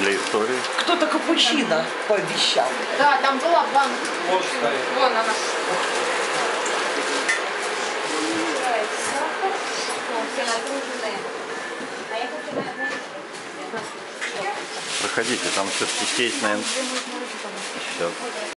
Для истории. Кто-то капучино пообещал. Да, там была банка. Вот стоит. Вон она. Проходите, там все-таки кейс, наверное. Сейчас.